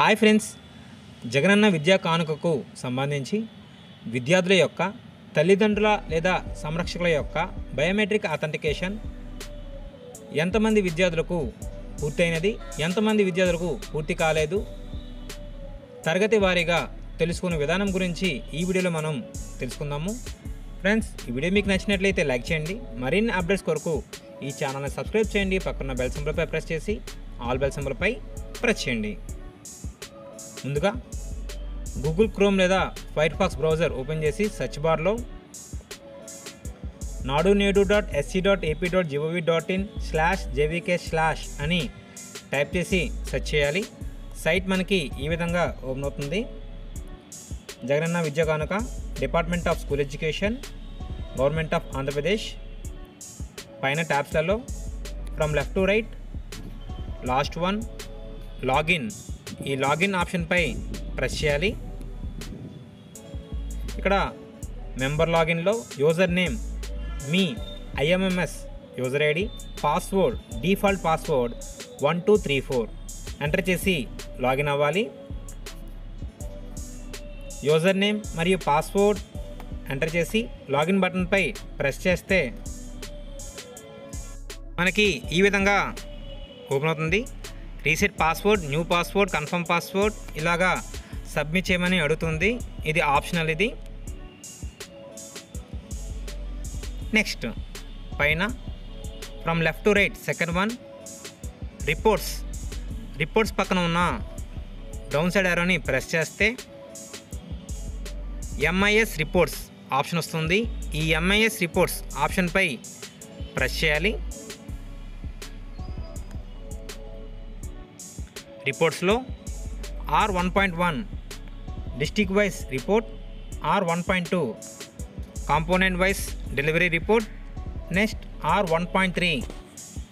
Hi friends. Jagananna Vidya కానుకకు సంబంధించి విద్యార్థుల యొక్క తల్లిదండ్రుల లేదా సంరక్షకుల యొక్క బయోమెట్రిక్ అథెంటికేషన్ ఎంతమంది విద్యార్థులకు పూర్తయినది ఎంతమంది విద్యార్థులకు పూర్తి కాలేదు తరగతి వారీగా తెలుసుకునే విధానం గురించి ఈ వీడియోలో మనం తెలుసుకుందాము. ఫ్రెండ్స్ ఈ వీడియో మీకు నచ్చినట్లయితే లైక్ చేయండి. మరిన్ని అప్డేట్స్ కొరకు ఈ ఛానల్ని సబ్స్క్రైబ్ చేయండి. పక్కన బెల్ సింబల్పై ప్రెస్ చేసి ఆల్ బెల్ సింబల్పై ప్రెస్ చేయండి. ముందుగా గూగుల్ క్రోమ్ లేదా ఫైర్ ఫాక్స్ బ్రౌజర్ ఓపెన్ చేసి సెర్చ్ బార్లో Nadu Nedu dot SC dot AP dot G O V dot in slash JVK slash అని టైప్ చేసి సెర్చ్ చేయాలి. సైట్ మనకి ఈ విధంగా ఓపెన్ అవుతుంది. Jagananna Vidya Kanuka department of school education government of Andhra Pradesh పైన ట్యాబ్స్లలో from left to right last one login. ఈ login ఆప్షన్పై press చేయాలి. ఇక్కడ మెంబర్ లాగిన్లో యూజర్ నేమ్ మీ IMMS user ID password default password one two three four. Enter చేసి login అవ్వాలి. User name మరియు password enter చేసి login బటన్పై ప్రెస్ చేస్తే మనకి ఈ విధంగా ఓపెన్ అవుతుంది. Reset password new password confirm password ఇలాగా సబ్మిట్ చేయమని అడుగుతుంది. ఇది ఆప్షనల్ ఇది. నెక్స్ట్ పైన from left to right second one. Reports. Reports పక్కన ఉన్న డౌన్ సైడ్ ఎరోని ప్రెస్ చేస్తే ఎంఐఎస్ రిపోర్ట్స్ ఆప్షన్ వస్తుంది. ఈ ఎంఐఎస్ రిపోర్ట్స్ ఆప్షన్పై ప్రెస్ చేయాలి. రిపోర్ట్స్లో R one point one district wise report R one point two component wise delivery report next R one point three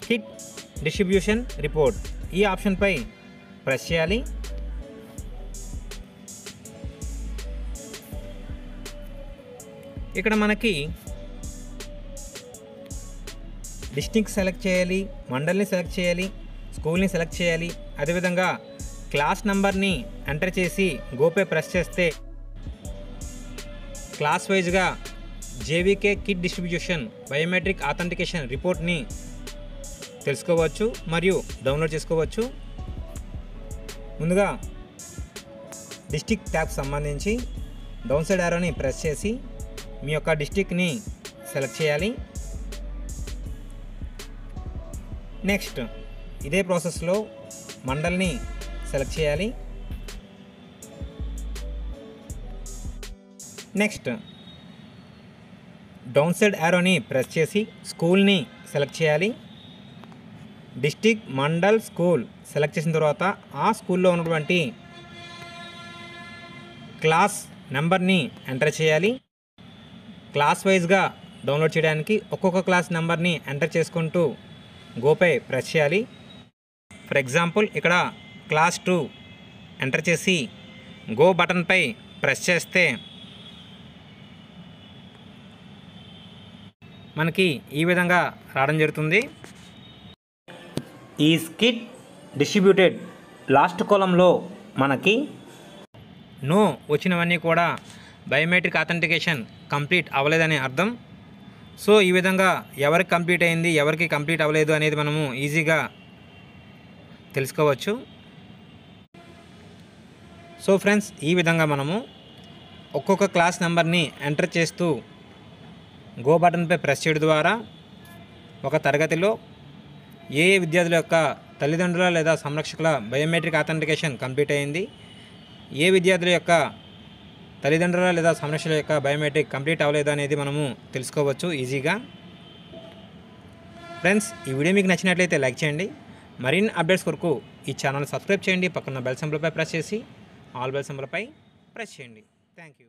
hit distribution report. ఈ ఆప్షన్పై press చేయాలి. ఇక్కడ మనకి డిస్టిక్ సెలెక్ట్ చేయాలి మండల్ని సెలెక్ట్ చేయాలి స్కూల్ని సెలెక్ట్ చేయాలి. అదేవిధంగా క్లాస్ నెంబర్ని ఎంటర్ చేసి గోపే ప్రెస్ చేస్తే క్లాస్ వైజ్గా JVK kit distribution biometric authentication రిపోర్ట్ని తెలుసుకోవచ్చు మరియు డౌన్లోడ్ చేసుకోవచ్చు. ముందుగా డిస్టిక్ ట్యాబ్ సంబంధించి డౌన్ సైడ్ ఆరోని ప్రెస్ చేసి మీ యొక్క డిస్టిక్ని సెలెక్ట్ చేయాలి. నెక్స్ట్ ఇదే ప్రాసెస్లో మండల్ని సెలెక్ట్ చేయాలి. నెక్స్ట్ డౌన్ సైడ్ యారోని ప్రెస్ చేసి స్కూల్ని సెలెక్ట్ చేయాలి. డిస్టిక్ మండల్ స్కూల్ సెలెక్ట్ చేసిన తర్వాత ఆ స్కూల్లో ఉన్నటువంటి క్లాస్ నెంబర్ని ఎంటర్ చేయాలి. క్లాస్ వైజ్గా డౌన్లోడ్ చేయడానికి ఒక్కొక్క క్లాస్ నెంబర్ని ఎంటర్ చేసుకుంటూ గోపై ప్రెస్ చేయాలి. ఫర్ ఎగ్జాంపుల్ ఇక్కడ క్లాస్ టూ ఎంటర్ చేసి గో బటన్పై ప్రెస్ చేస్తే మనకి ఈ విధంగా రావడం జరుగుతుంది. ఈ స్కిట్ డిస్ట్రిబ్యూటెడ్ లాస్ట్ కాలంలో మనకి నో వచ్చినవన్నీ కూడా బయోమెట్రిక్ అథెంటికేషన్ కంప్లీట్ అవ్వలేదని అర్థం. సో ఈ విధంగా ఎవరికి కంప్లీట్ అయింది ఎవరికి కంప్లీట్ అవ్వలేదు అనేది మనము ఈజీగా తెలుసుకోవచ్చు. సో ఫ్రెండ్స్ ఈ విధంగా మనము ఒక్కొక్క క్లాస్ నెంబర్ని ఎంటర్ చేస్తూ గో బటన్పై ప్రెస్ చేయడం ద్వారా ఒక తరగతిలో ఏ ఏ విద్యార్థుల యొక్క తల్లిదండ్రుల లేదా సంరక్షకుల బయోమెట్రిక్ అథెంటికేషన్ కంప్లీట్ అయింది ఏ విద్యార్థుల యొక్క తల్లిదండ్రుల లేదా సంరక్షకుల యొక్క బయోమెట్రిక్ కంప్లీట్ అవ్వలేదు అనేది మనము తెలుసుకోవచ్చు ఈజీగా. ఫ్రెండ్స్ ఈ వీడియో మీకు నచ్చినట్లయితే లైక్ చేయండి. మరిన్ని అప్డేట్స్ కొరకు ఈ ఛానల్ సబ్స్క్రైబ్ చేయండి. పక్కన బెల్ సింబల్పై ప్రెస్ చేసి ఆల్ బెల్ సింబల్పై ప్రెస్ చేయండి. Thank you